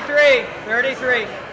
33, 33.